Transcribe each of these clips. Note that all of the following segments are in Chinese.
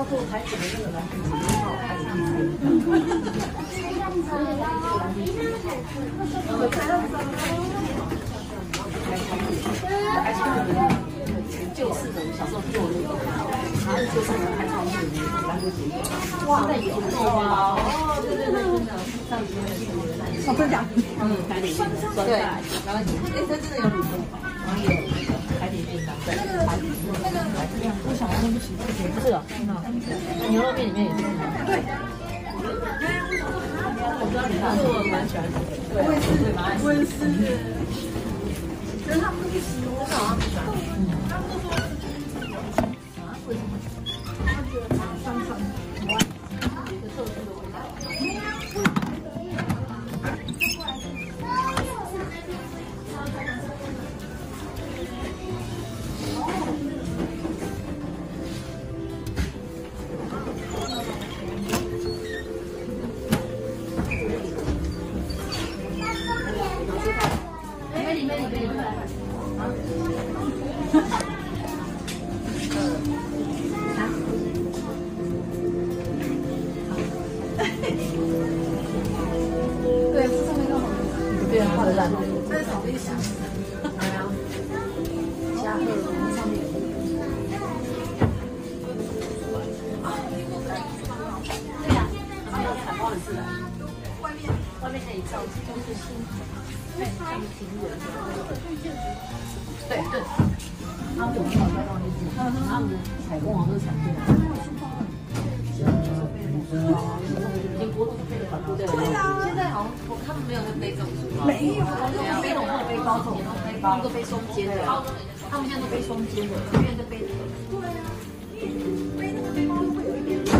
现在要做台子的那个蓝皮一号还是第一旧式的，小时候做那个，然后就是能拍照片的那个蓝皮鞋，哇，那有吗？哦，对对对，真的，上次那个哦，真的。假的？嗯，对，然后哎，它真的有卤肉，然后有对，那个我想那不行，不是哦，那牛肉面里面也是吗？对，我知道你看，我蛮喜欢吃，我也是，我也是。可是他们都不喜欢，的，好像不喜欢。对。啊，画的烂。这是草地香。哎呀，加荷尔蒙上面有。对。呀，还有采光很自然。外面外面可以照，都是新，对，像情人的那个。对。对，他们有没有在放进去？他们的采光都是采进来。连国都是背的？我他们没有在背这种书包。没有对啊，背那种厚背包这种，背包都背双肩的。他们现在都背双肩的，没人在背这个。对啊，背那个背包会有一点。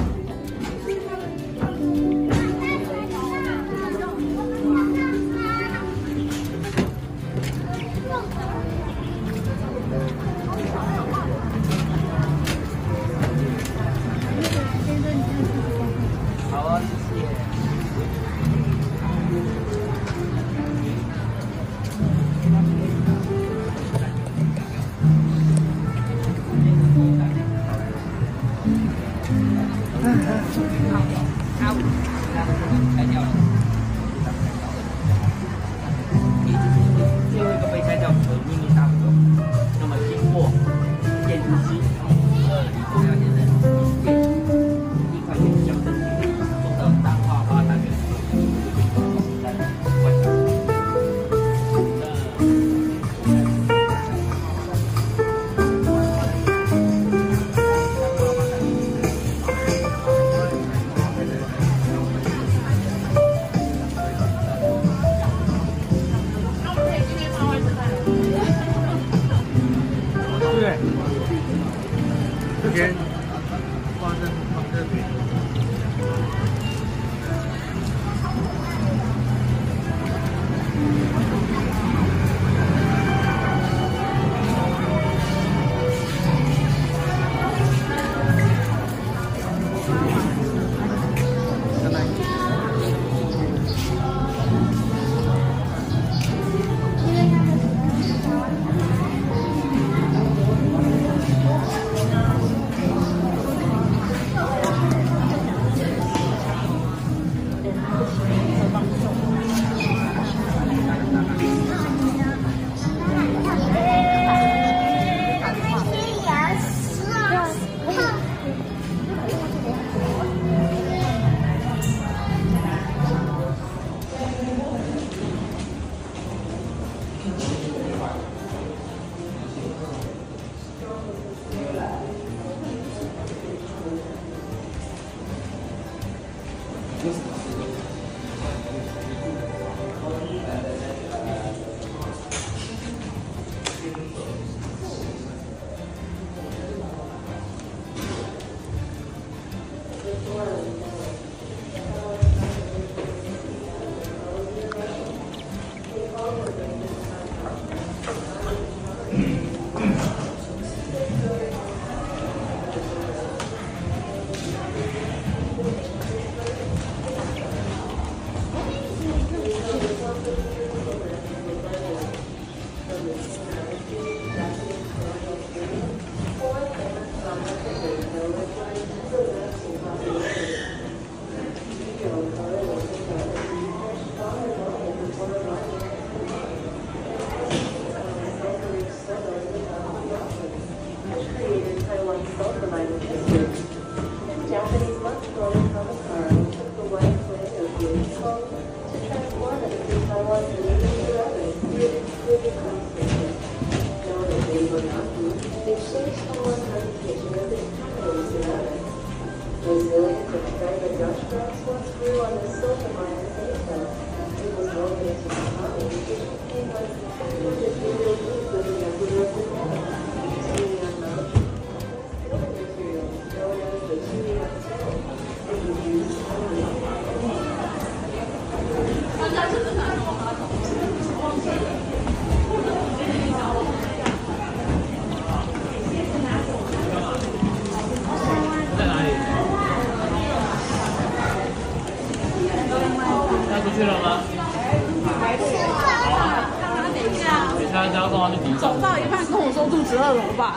走到一半跟我说住十二楼吧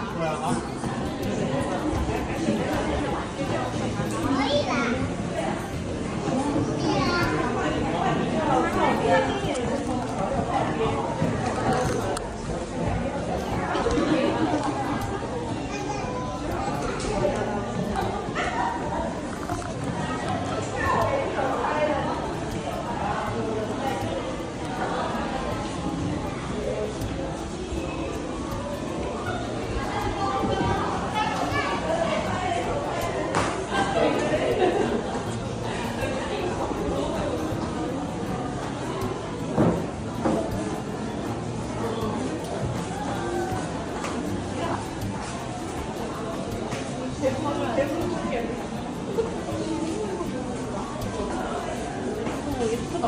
可以 예쁘다.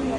음,